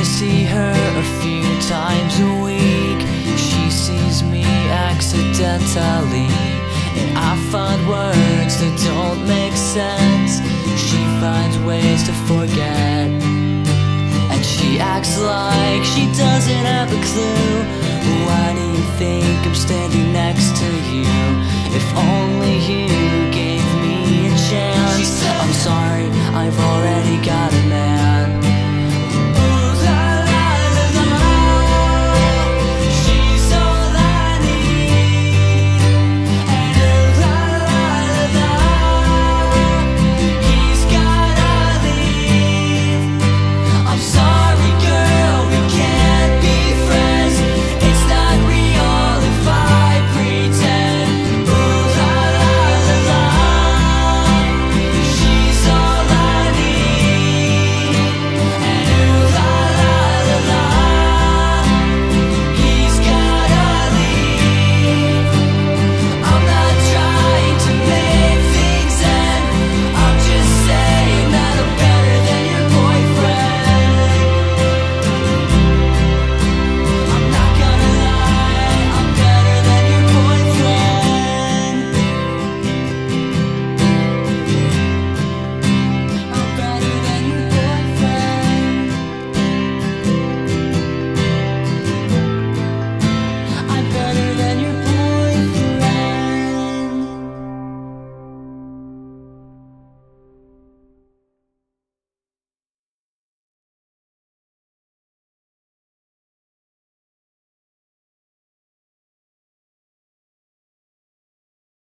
I see her a few times a week. She sees me accidentally, and I find words that don't make sense. She finds ways to forget, and she acts like she doesn't have a clue.